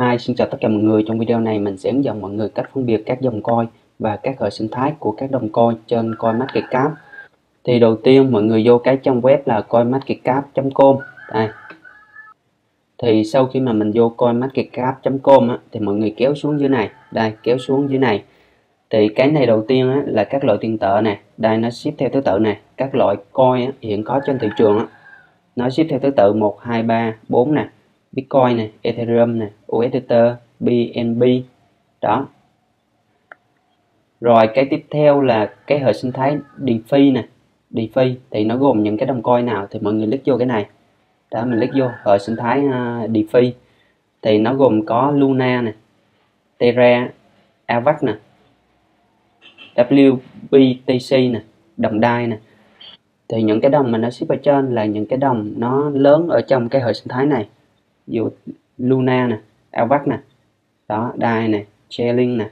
Hi, xin chào tất cả mọi người. Trong video này mình sẽ hướng dẫn mọi người cách phân biệt các dòng coin và các hệ sinh thái của các đồng coin trên CoinMarketCap. Thì đầu tiên mọi người vô cái trang web là coinmarketcap.com. Đây. Thì sau khi mà mình vô coinmarketcap.com á, thì mọi người kéo xuống dưới này. Đây, kéo xuống dưới này. Thì cái này đầu tiên á, là các loại tiền tệ này. Đây nó xếp theo thứ tự này. Các loại coin á, hiện có trên thị trường á. Nó xếp theo thứ tự 1, 2, 3, 4 nè Bitcoin này, Ethereum này, USDT, BNB đó. Rồi cái tiếp theo là cái hệ sinh thái DeFi này, DeFi thì nó gồm những cái đồng coin nào thì mọi người click vô cái này. Đó mình click vô hệ sinh thái uh, DeFi thì nó gồm có Luna này, Terra, Avax nè, WBTC nè, đồng đai nè. Thì những cái đồng mà nó ship ở trên là những cái đồng nó lớn ở trong cái hệ sinh thái này dụ Luna nè Alvac nè, đó, Dai nè Chainlink nè.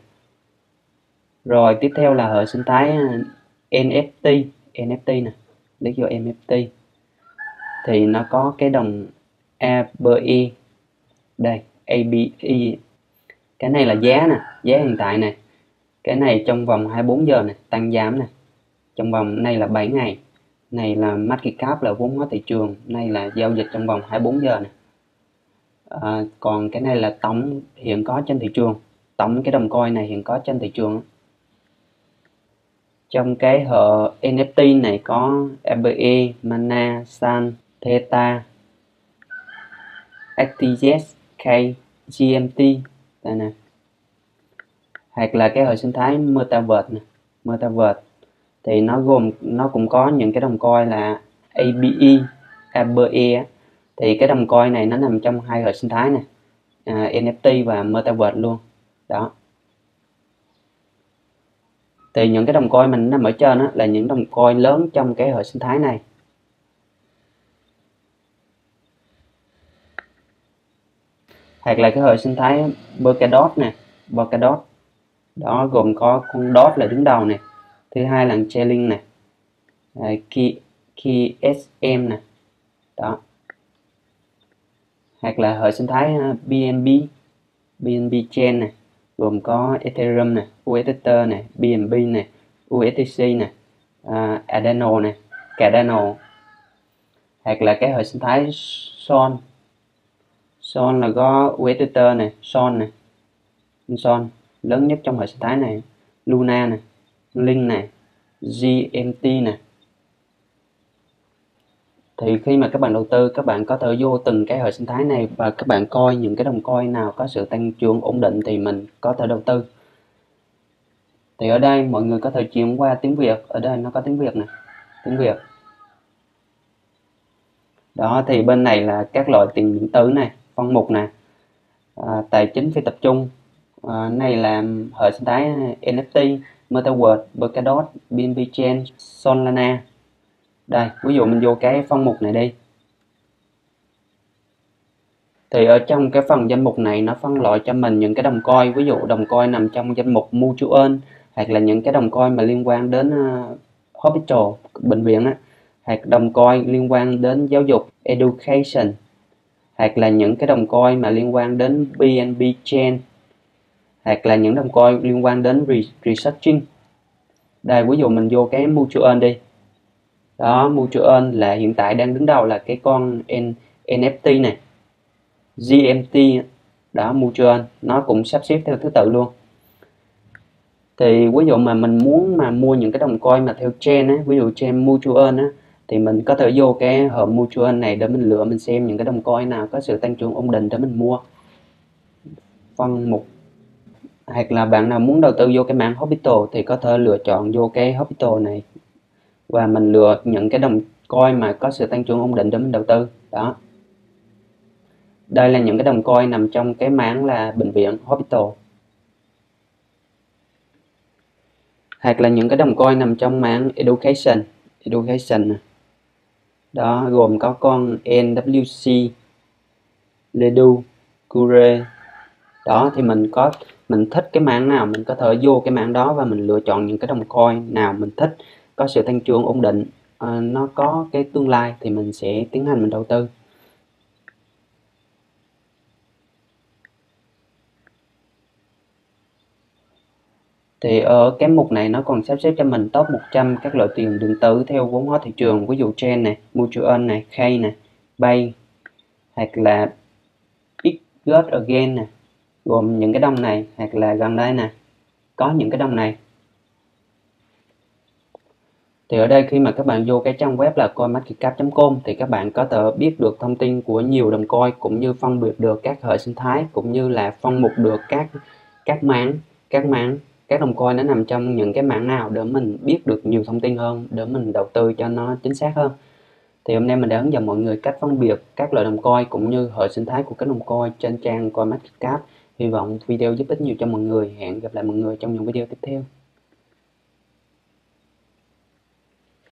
Rồi tiếp theo là hệ sinh thái à, NFT NFT nè, lấy vô NFT thì nó có cái đồng ABE đây ABE cái này là giá nè, giá hiện tại nè. Cái này trong vòng 24 giờ nè, tăng giảm nè. Trong vòng này là 7 ngày. Này là market cap là vốn hóa thị trường này là giao dịch trong vòng 24 giờ nè à, còn cái này là tổng hiện có trên thị trường. Tổng cái đồng coin này hiện có trên thị trường trong cái hệ NFT này có ABE, Mana, San, Theta, XTZ, K, GMT đây nè. Hoặc là cái hệ sinh thái Metaverse này. Metaverse. Thì nó gồm nó cũng có những cái đồng coin là ABE, ABE thì cái đồng coin này nó nằm trong hai hệ sinh thái này. À, NFT và Metaverse luôn. Đó. Thì những cái đồng coin mình nằm ở trên đó, là những đồng coin lớn trong cái hệ sinh thái này. Hoặc là cái hệ sinh thái Polkadot nè Polkadot. Đó gồm có con dot là đứng đầu này. Thứ hai là Chainlink này. À, Key, Key SM đó hoặc là hệ sinh thái à, BNB BNB chain này gồm có Ethereum này, USDT này, BNB này, USDC này, uh, Adano này, Cardano hoặc là cái hệ sinh thái Son Son là có USDT này, Son này, Son lớn nhất trong hệ sinh thái này, Luna này, Link này, GMT này thì khi mà các bạn đầu tư các bạn có thể vô từng cái hệ sinh thái này và các bạn coi những cái đồng coin nào có sự tăng trưởng ổn định thì mình có thể đầu tư. Thì ở đây mọi người có thể chuyển qua tiếng Việt. Ở đây nó có tiếng Việt này tiếng Việt. Đó thì bên này là các loại tiền điện tử này phân mục này à, tài chính phi tập trung. À, này là hệ sinh thái NFT Metaverse, Polkadot, BNB Chain, Solana đây ví dụ mình vô cái phân mục này đi. Thì ở trong cái phần danh mục này nó phân loại cho mình những cái đồng coi ví dụ đồng coi nằm trong danh mục mutual hoặc là những cái đồng coi mà liên quan đến uh, hospital bệnh viện á. Hoặc đồng coi liên quan đến giáo dục education. Hoặc là những cái đồng coi mà liên quan đến BNB chain. Hoặc là những đồng coi liên quan đến researching. Đây ví dụ mình vô cái mutual đi đó mutual là hiện tại đang đứng đầu là cái con N, NFT này. GMT đó mutual nó cũng sắp xếp theo thứ tự luôn. Thì ví dụ mà mình muốn mà mua những cái đồng coin mà theo chain á ví dụ chain mutual á thì mình có thể vô cái hộp mutual này để mình lựa mình xem những cái đồng coin nào có sự tăng trưởng ổn định để mình mua. Phân mục hoặc là bạn nào muốn đầu tư vô cái mảng hospital thì có thể lựa chọn vô cái hospital này và mình lựa những cái đồng coin mà có sự tăng trưởng ổn định để mình đầu tư. Đó. Đây là những cái đồng coin nằm trong cái mảng là bệnh viện hospital. Hoặc là những cái đồng coin nằm trong mảng education. Education đó, gồm có con NWC Ledu, Cure. Đó, thì mình có, mình thích cái mảng nào, mình có thể vô cái mảng đó và mình lựa chọn những cái đồng coin nào mình thích có sự tăng trưởng ổn định uh, nó có cái tương lai thì mình sẽ tiến hành mình đầu tư. Thì ở cái mục này nó còn sắp xếp cho mình top 100 các loại tiền điện tử theo vốn hóa thị trường ví dụ trend này mutual này khay này bay hoặc là x again này gồm những cái đồng này hoặc là gần đây này. Có những cái đồng này thì ở đây khi mà các bạn vô cái trang web là coinmarketcap.com thì các bạn có thể biết được thông tin của nhiều đồng coin cũng như phân biệt được các hệ sinh thái cũng như là phân mục được các các mảng các mảng, các đồng coin nó nằm trong những cái mảng nào để mình biết được nhiều thông tin hơn, để mình đầu tư cho nó chính xác hơn. Thì hôm nay mình đã hướng dẫn mọi người cách phân biệt các loại đồng coin cũng như hệ sinh thái của các đồng coin trên trang coinmarketcap. Hy vọng video giúp ích nhiều cho mọi người. Hẹn gặp lại mọi người trong những video tiếp theo.